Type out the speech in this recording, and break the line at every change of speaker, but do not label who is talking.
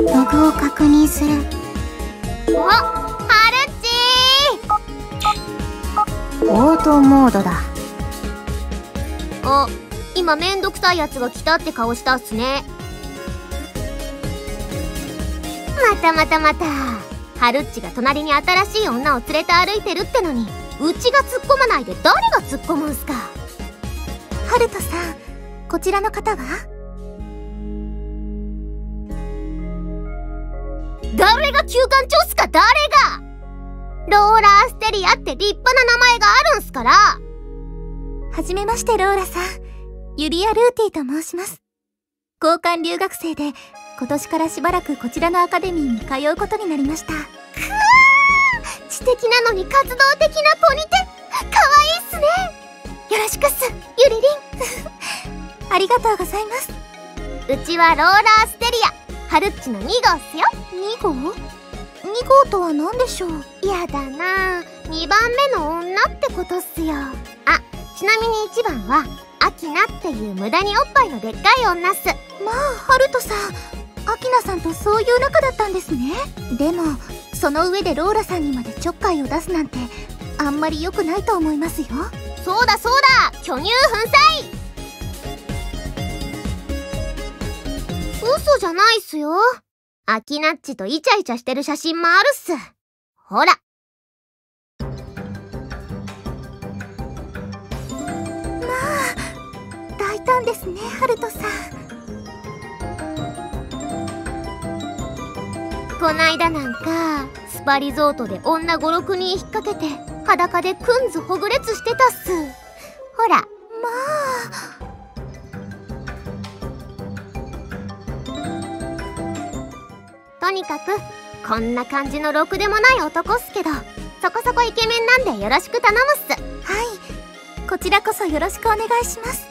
ログを確認する。
おはるっち
オートモードだ。
あ今めんどくさいやつが来たって顔したっすね。またまたまた。ハルッチが隣に新しい女を連れて歩いてるってのにうちが突っ込まないで誰が突っ込むんすか。
ハルトさんこちらの方は？
誰が休館長っすか？誰が？ローラーステリアって立派な名前があるんすから。
はじめましてローラさん。ユリア・ルーティと申します。交換留学生で今年からしばらくこちらのアカデミーに通うことになりました。くー。
知的なのに活動的なポニテ。かわいいっすね。よろしくっすゆりりん
ありがとうございます。
うちはローラーステリアハルッチの2号っすよ。
2号 ?2 号とは何でしょう？
やだな。2番目の女ってことっすよ。あちなみに1番はアキナっていう無駄におっぱいのでっかい女っす。
まあハルトさんアキナさんとそういう仲だったんですね。でもその上でローラさんにまでちょっかいを出すなんてあんまり良くないと思いますよ。
そうだそうだ。巨乳粉砕嘘じゃないっすよ。アキナッチとイチャイチャしてる写真もあるっす。ほら。
まあ大胆ですねハルトさん。
こないだなんかスパリゾートで女56人引っ掛けて裸でくんずほぐれつしてたっす。ほら。
まあ
とにかくこんな感じのろくでもない男っすけどそこそこイケメンなんでよろしく頼むっす。
はい。こちらこそよろしくお願いします。